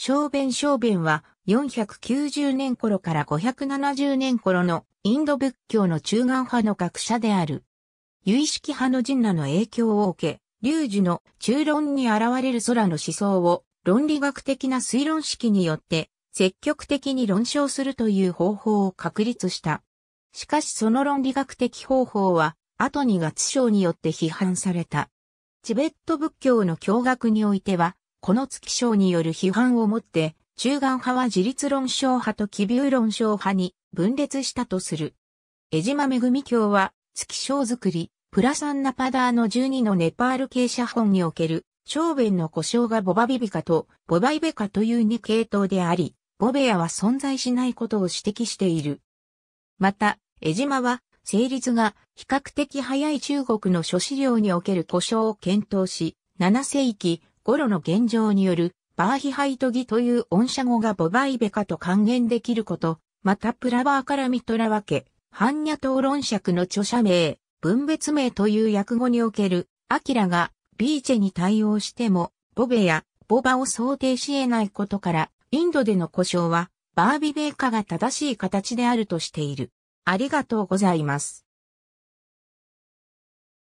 小弁小弁は490年頃から570年頃のインド仏教の中間派の学者である。有意識派の神羅の影響を受け、龍樹の中論に現れる空の思想を論理学的な推論式によって積極的に論証するという方法を確立した。しかしその論理学的方法は後に月章によって批判された。チベット仏教の教学においては、この月章による批判をもって、中間派は自立論証派と奇病論証派に分裂したとする。江島恵教は、月章作り、プラサンナパダーの12のネパール系写本における、小弁の故障がボバビビカとボバイベカという2系統であり、ボベアは存在しないことを指摘している。また、江島は、成立が比較的早い中国の諸資料における故障を検討し、7世紀頃の現状によるバーヒハイトギという音写語がボバイベカと還元できること、またプラバーから見とらわけ、般若討論尺の著者名、分別名という訳語における、アキラがビーチェに対応しても、ボベやボバを想定し得ないことから、インドでの故障は、バービベーカが正しい形であるとしている。ありがとうございます。